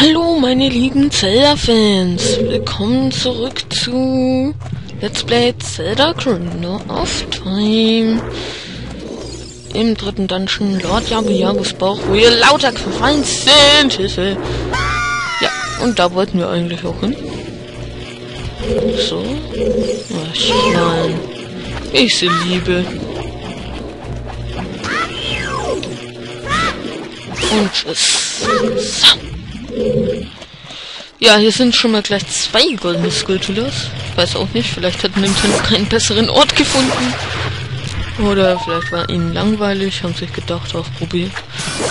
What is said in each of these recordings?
Hallo meine lieben Zelda-Fans, willkommen zurück zu Let's Play Zelda Chrono of Time. Im dritten Dungeon Lord Yabu Yabus Bauch, wo ihr lauter gefallen sind. Ja, und da wollten wir eigentlich auch hin. So. Ach, nein. Ich sie liebe. Und tschüss. So. Ja, hier sind schon mal gleich zwei goldene Skulptulas. Weiß auch nicht, vielleicht hat Nintendo keinen besseren Ort gefunden. Oder vielleicht war ihnen langweilig, haben sich gedacht, auch probiert.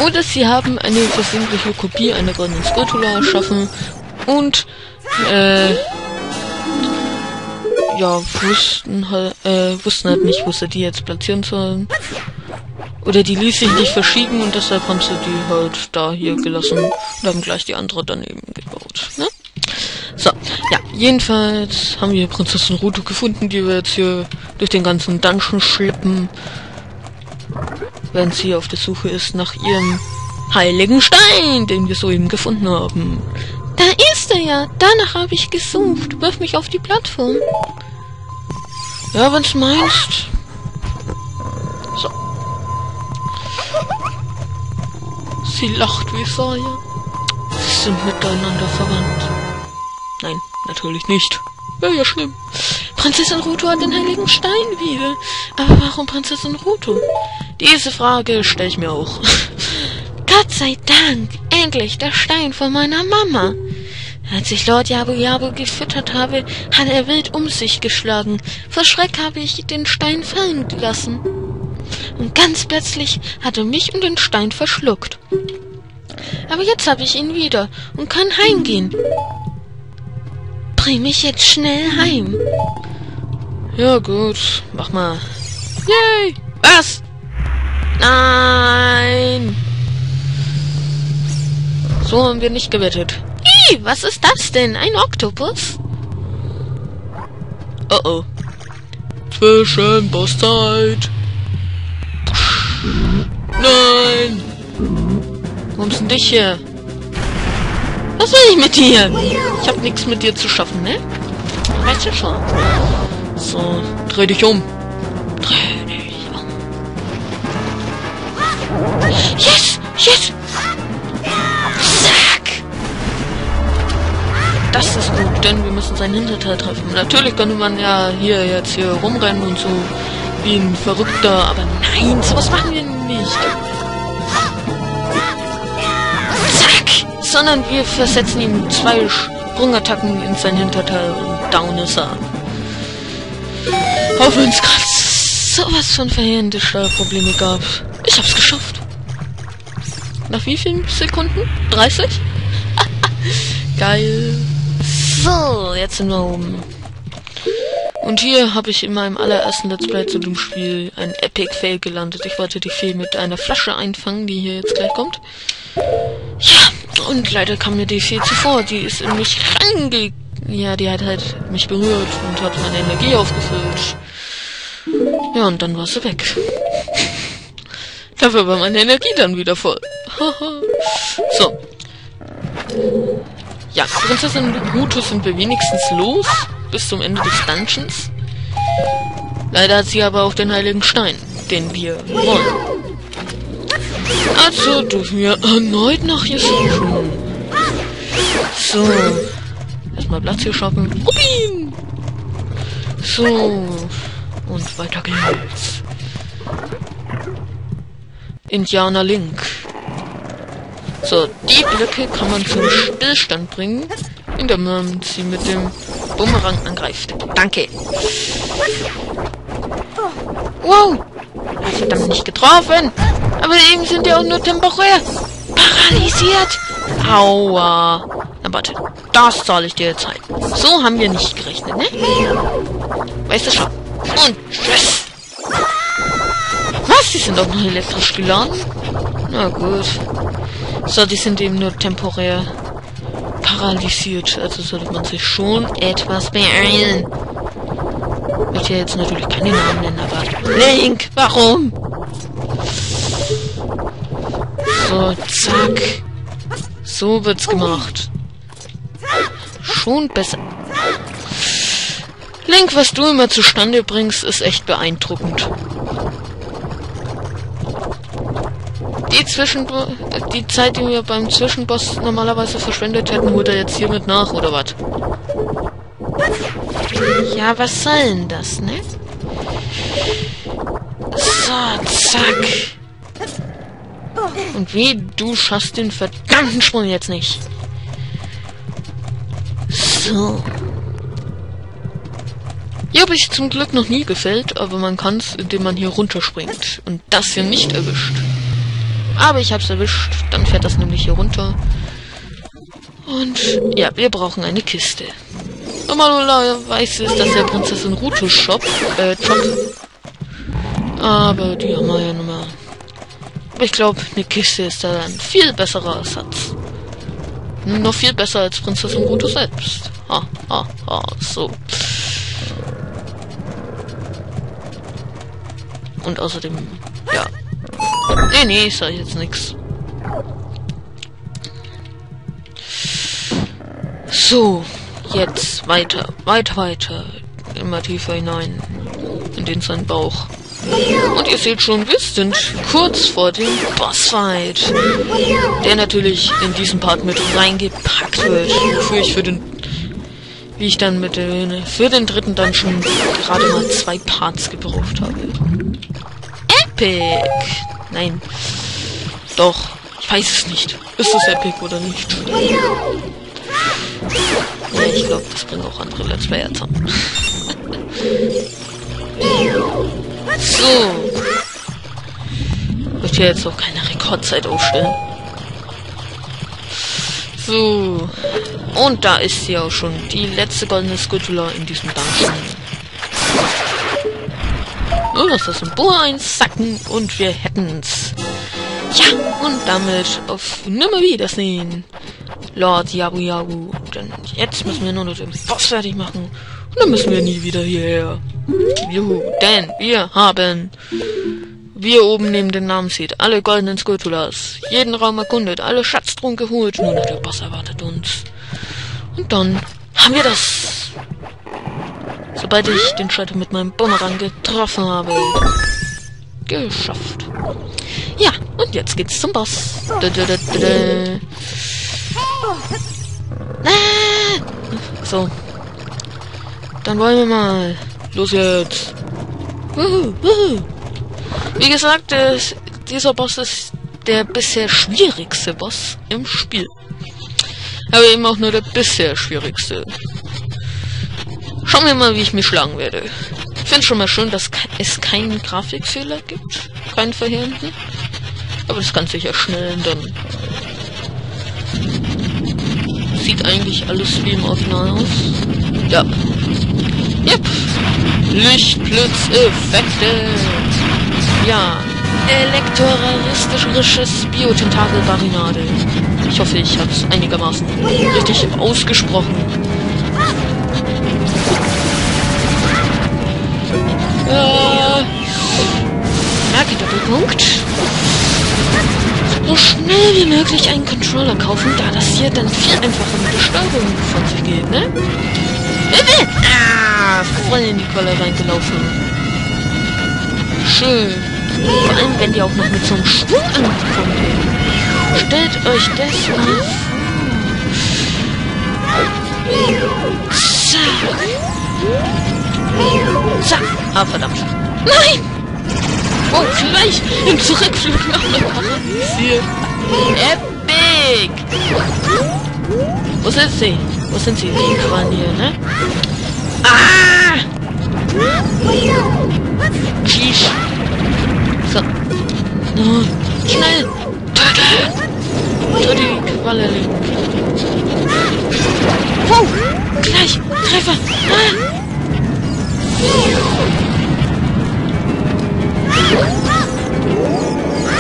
Oder sie haben eine versehentliche Kopie einer goldenen Skulptula erschaffen und äh, ja, wussten halt, äh, wussten halt nicht, wo sie die jetzt platzieren sollen. Oder die ließ sich nicht verschieben und deshalb haben sie die halt da hier gelassen und haben gleich die andere daneben gebaut. Ne? So, ja, jedenfalls haben wir Prinzessin Ruto gefunden, die wir jetzt hier durch den ganzen Dungeon schleppen. Während sie auf der Suche ist nach ihrem heiligen Stein, den wir soeben gefunden haben. Da ist er ja, danach habe ich gesucht. Wirf mich auf die Plattform. Ja, wenn's meinst. Sie lacht wie Saya. Sie sind miteinander verwandt. Nein, natürlich nicht. Wäre ja schlimm. Prinzessin Ruto hat den heiligen Stein wieder. Aber warum Prinzessin Ruto? Diese Frage stelle ich mir auch. Gott sei Dank, endlich der Stein von meiner Mama. Als ich Lord Yabu Yabu gefüttert habe, hat er wild um sich geschlagen. Vor Schreck habe ich den Stein fallen gelassen. Und ganz plötzlich hat er mich und den Stein verschluckt. Aber jetzt habe ich ihn wieder und kann heimgehen. Bring mich jetzt schnell heim. Ja gut, mach mal. Yay! Was? Nein! So haben wir nicht gewettet. Ih, was ist das denn? Ein Oktopus? Oh oh. Zwischenbosszeit. Nein! Warum ist dich hier? Was will ich mit dir? Ich hab nichts mit dir zu schaffen, ne? Weißt du schon. So, dreh dich um. Dreh dich um. Yes! Yes! Zack! Das ist gut, denn wir müssen sein Hinterteil treffen. Natürlich könnte man ja hier jetzt hier rumrennen und so wie ein Verrückter, aber nein, sowas machen wir nicht. Zack! Sondern wir versetzen ihm zwei Sprungattacken in sein Hinterteil und down ist er. Auch wenn es gerade sowas von verheerende Steuerprobleme gab. Ich hab's geschafft. Nach wie vielen Sekunden? 30? Geil. So, jetzt sind wir oben. Und hier habe ich in meinem allerersten Let's Play zu dem Spiel ein Epic Fail gelandet. Ich wollte die Fee mit einer Flasche einfangen, die hier jetzt gleich kommt. Ja, und leider kam mir die Fee zuvor. Die ist in mich reinge... Ja, die hat halt mich berührt und hat meine Energie aufgefüllt. Ja, und dann war sie weg. Dafür war meine Energie dann wieder voll. so. Ja, Prinzessin Ruto sind wir wenigstens los bis zum Ende des Dungeons. Leider hat sie aber auch den heiligen Stein, den wir wollen. Also dürfen wir erneut nach hier suchen. So. Erstmal Platz hier schaffen. So. Und weiter geht's. Indianer Link. So, die Blöcke kann man zum Stillstand bringen, indem man sie mit dem Bumerang angreift. Danke. Wow! Hat verdammt nicht getroffen. Aber eben sind ja auch nur temporär paralysiert. Aua. Na warte, das soll ich dir jetzt zeigen. So haben wir nicht gerechnet, ne? Weißt du schon. Und tschüss. Was? Die sind doch noch elektrisch geladen? Na gut. So, die sind eben nur temporär paralysiert. Also sollte man sich schon etwas beeilen. Ich möchte jetzt natürlich keine Namen nennen, aber... Link, warum? So, zack. So wird's gemacht. Schon besser. Link, was du immer zustande bringst, ist echt beeindruckend. Die Zwischen die Zeit, die wir beim Zwischenboss normalerweise verschwendet hätten, holt er jetzt hiermit nach, oder was? Ja, was soll denn das, ne? So, zack. Und wie, du schaffst den verdammten Sprung jetzt nicht. So. Hier habe ich zum Glück noch nie gefällt, aber man kann es, indem man hier runterspringt. Und das hier nicht erwischt. Aber ich habe es erwischt, dann fährt das nämlich hier runter. Und ja, wir brauchen eine Kiste. Normalerweise ist das der Prinzessin Ruto Shop, äh, Shop. Aber die haben wir ja nochmal. Aber ich glaube, eine Kiste ist da ein viel besserer Ersatz. Noch viel besser als Prinzessin Ruto selbst. Ha, ha, ha, so. Und außerdem. Nee, nee, ich sag jetzt nix. So, jetzt weiter, weiter, weiter. Immer tiefer hinein in den seinen Bauch. Und ihr seht schon, wir sind kurz vor dem Bossfight. Der natürlich in diesem Part mit reingepackt wird. Wofür ich für den wie ich dann mit den, für den dritten dann schon gerade mal zwei Parts gebraucht habe. Epic! Nein. Doch. Ich weiß es nicht. Ist es Epic oder nicht? Ja, ich glaube, das bringen auch andere Let's Player zusammen. so. Ich möchte jetzt auch keine Rekordzeit aufstellen. So. Und da ist sie auch schon. Die letzte goldene Skulptur in diesem Dungeon. Noch das Symbol einsacken und wir hätten's. Ja, und damit auf Nimmerwiedersehen. Lord Yabu Yabu. Denn jetzt müssen wir nur noch den Boss fertig machen. Und dann müssen wir nie wieder hierher. Juhu, denn wir haben wir oben neben dem Namen sieht, alle goldenen Skulpturas, jeden Raum erkundet, alle Schatztrunke geholt, nur noch der Boss erwartet uns. Und dann haben wir das. Sobald ich den Schalter mit meinem Bumerang getroffen habe. Geschafft. Ja, und jetzt geht's zum Boss. Da, da, da, ah! So. Dann wollen wir mal. Los jetzt. Wuhu, wuhu. Wie gesagt, äh, dieser Boss ist der bisher schwierigste Boss im Spiel. Aber eben auch nur der bisher schwierigste. Schauen wir mal, wie ich mich schlagen werde. Ich finde schon mal schön, dass es keinen Grafikfehler gibt. Keinen verheerenden. Aber das kann sich ja schnell ändern. Sieht eigentlich alles wie im Original aus. Ja. Yep. Lichtblitzeffekte. Ja, elektoristisches Biotentakel-Barinade. Ich hoffe, ich habe es einigermaßen richtig ausgesprochen. Äh, merke Doppelpunkt. So schnell wie möglich einen Controller kaufen, da das hier dann viel einfacher mit der Steuerung von sich geht, ne? Ah, voll in die Qualle reingelaufen. Schön. Vor allem, wenn die auch noch mit so einem Schwung ankommt. Stellt euch das mal vor. Zack. Zack. Ah, verdammt. Nein! Oh, gleich im Zurückflug noch eine Paralysie. Epic! Wo sind sie? Wo sind sie? Die waren hier, ne? Ah! Tschüss. So. No. Schnell! Töte! Töte die Qualle. Wow! Gleich! Treffer! Ah!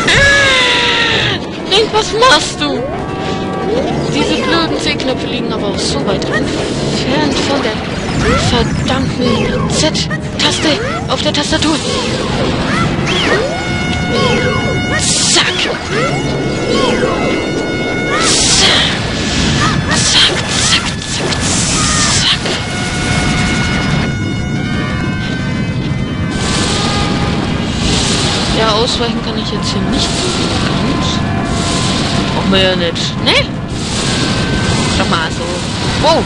Ah! Link, was machst du? Diese blöden C-Knöpfe liegen aber auch so weit entfernt von der verdammten Z-Taste auf der Tastatur. Zack. Ausweichen kann ich jetzt hier nicht ganz. Brauchen ja nicht. Ne? Sag mal so. Wow.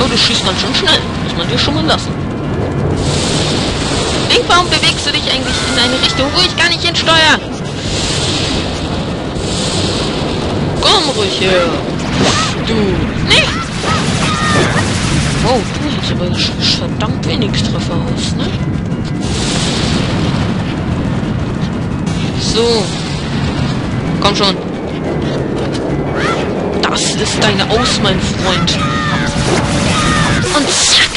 Oh, du schießt ganz schön schnell. Muss man dir schon mal lassen. Link, warum bewegst du dich eigentlich in eine Richtung, wo ich gar nicht hinsteuere? Komm ruhig her. Du. Ne? Oh, du hast aber verdammt wenig Treffer aus, ne? So. Komm schon. Das ist deine Aus, mein Freund. Und zack.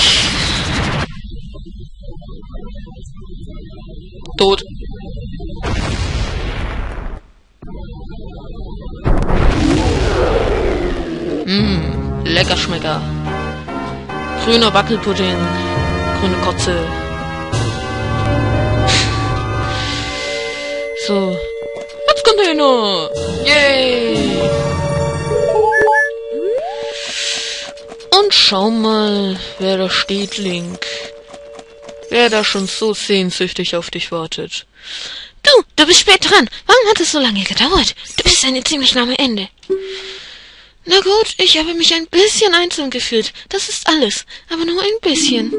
Tot. Mmh, lecker Schmecker. Grüner Wackelpudding. Grüne Kotze. So. Container! Yay! Und schau mal, wer da steht, Link. Wer da schon so sehnsüchtig auf dich wartet. Du, du bist spät dran. Warum hat es so lange gedauert? Du bist eine ziemlich lahme Ende. Na gut, ich habe mich ein bisschen einsam gefühlt. Das ist alles. Aber nur ein bisschen.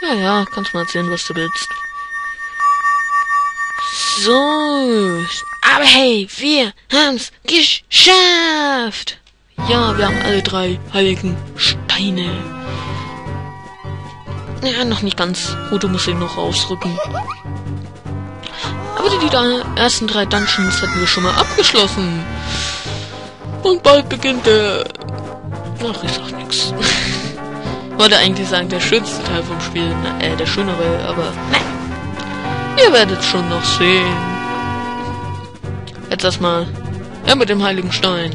Ja, ja, kannst mal erzählen, was du willst. So. Aber hey, wir haben's geschafft. Ja, wir haben alle drei heiligen Steine. Ja, noch nicht ganz. Ruto muss ihn noch ausrücken. Aber die, die ersten drei Dungeons hatten wir schon mal abgeschlossen. Und bald beginnt der... Ach, ich sag nix. Wollte eigentlich sagen, der schönste Teil vom Spiel. Na, äh, der schönere, aber... Ne. Ihr werdet schon noch sehen. Jetzt erstmal... Ja, mit dem heiligen Stein.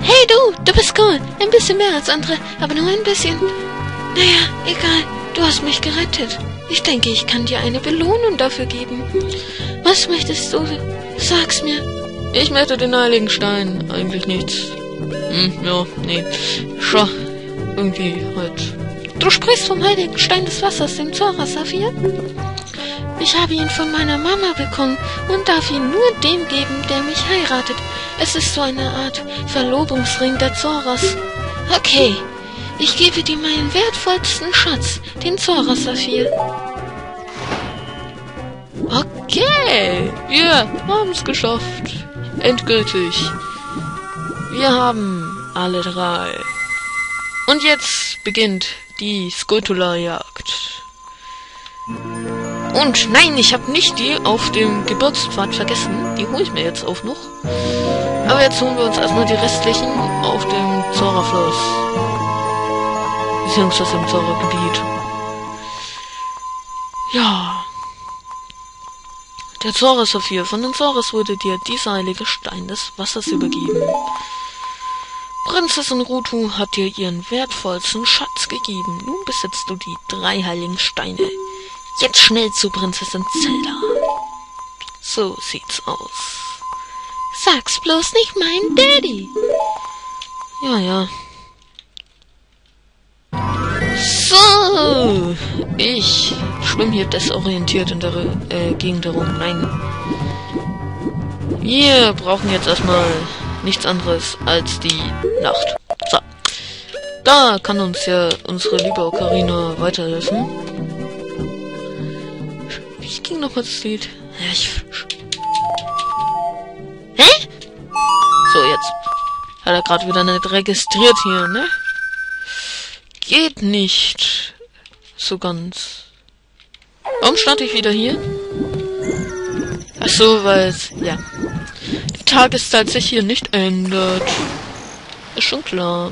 Hey du, du bist cool. Ein bisschen mehr als andere, aber nur ein bisschen. Naja, egal. Du hast mich gerettet. Ich denke, ich kann dir eine Belohnung dafür geben. Was möchtest du? Sag's mir. Ich möchte den heiligen Stein. Eigentlich nichts. Hm, ja, nee. Schon. Irgendwie halt. Du sprichst vom heiligen Stein des Wassers, dem Zora Saphir? Ich habe ihn von meiner Mama bekommen und darf ihn nur dem geben, der mich heiratet. Es ist so eine Art Verlobungsring der Zoras. Okay, ich gebe dir meinen wertvollsten Schatz, den Zora Saphir. Okay, wir haben es geschafft. Endgültig. Wir haben alle drei. Und jetzt beginnt die Skotula-Jagd. Und nein, ich habe nicht die auf dem Gebirgspfad vergessen. Die hole ich mir jetzt auch noch. Aber jetzt holen wir uns erstmal die restlichen auf dem Zora-Floß. Beziehungsweise im Zora-Gebiet. Ja. Der Zora-Saphir. Von den Zoras wurde dir dieser heilige Stein des Wassers übergeben. Prinzessin Rutu hat dir ihren wertvollsten Schatz gegeben. Nun besitzt du die drei heiligen Steine. Jetzt schnell zu Prinzessin Zelda. So sieht's aus. Sag's bloß nicht mein Daddy. Ja, ja. So, ich schwimme hier desorientiert in der äh, Gegend herum. Nein. Wir brauchen jetzt erstmal nichts anderes als die Nacht. So. Da kann uns ja unsere liebe Ocarina weiterhelfen. Wie ging nochmal das Lied? Ja, ich... Hä? So, jetzt. Hat er gerade wieder nicht registriert hier, ne? Geht nicht. So ganz. Warum starte ich wieder hier? Ach so, weil es... Ja. Die Tageszeit sich hier nicht ändert. Ist schon klar.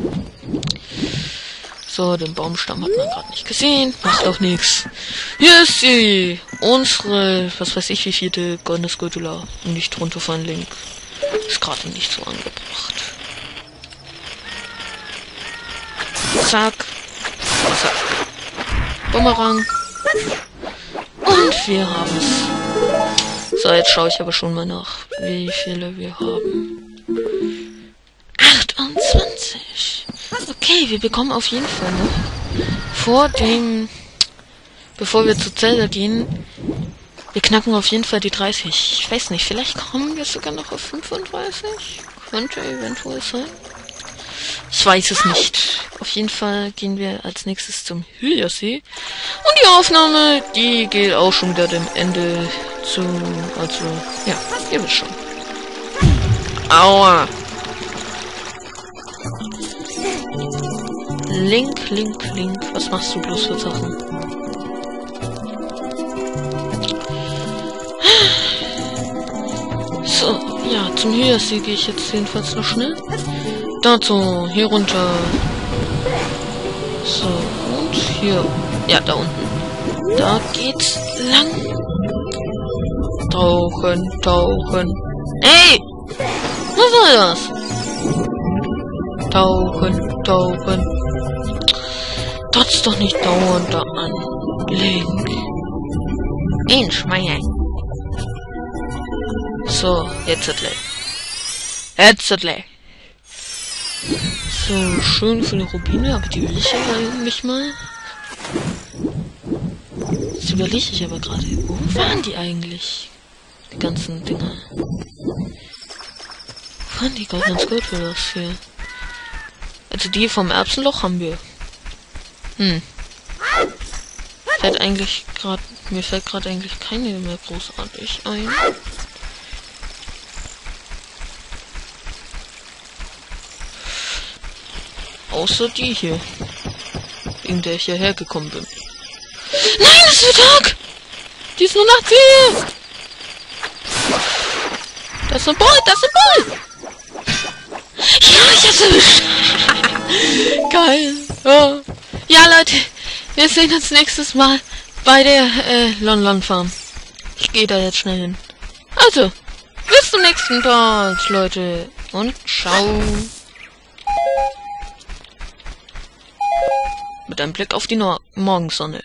So, den Baumstamm hat man gerade nicht gesehen. Macht auch nichts. Hier ist sie. Unsere, was weiß ich, wie vierte goldene Skotula. Nicht runterfallen, Link. Ist gerade nicht so angebracht. Zack. Zack. Bumerang. Und wir haben's. So, jetzt schaue ich aber schon mal nach, wie viele wir haben. Okay, wir bekommen auf jeden Fall noch vor dem, bevor wir zu Zelda gehen, Wir knacken auf jeden Fall die 30. Ich weiß nicht, vielleicht kommen wir sogar noch auf 35. Könnte eventuell sein. Ich weiß es nicht. Auf jeden Fall gehen wir als nächstes zum Hyliasee. Und die Aufnahme, die geht auch schon wieder dem Ende zu. Also, ja, ihr wisst schon. Aua! Link, Link, Link. Was machst du bloß für Sachen? So, ja, zum Hyliasee gehe ich jetzt jedenfalls noch schnell. Dazu, hier runter. So, und hier. Ja, da unten. Da geht's lang. Tauchen, tauchen. Ey! Was soll das? Tauchen, tauchen. Trotz doch nicht dauernd da an. Link. Den Schmeier. So, jetzt hat Jetzt hat so, schön für eine Rubine, aber die will ich ja eigentlich mal. Jetzt überlege ich aber gerade, wo waren die eigentlich? Die ganzen Dinger. Waren die gerade ganz gut für das hier? Also die vom Erbsenloch haben wir. Hm. Fällt eigentlich gerade, mir fällt gerade eigentlich keine mehr großartig ein. Außer die hier. In der ich hierher gekommen bin. Nein, es wird Tag! Die ist nur nachts hier! Das ist ein Ball, das ist ein Ball! Ja, ich hab's erwischt! Geil! Ja. Ja, Leute, wir sehen uns nächstes Mal bei der äh, Lon Lon Farm. Ich gehe da jetzt schnell hin. Also, bis zum nächsten Tag, Leute. Und ciao. mit einem Blick auf die Nor Morgensonne.